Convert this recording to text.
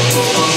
oh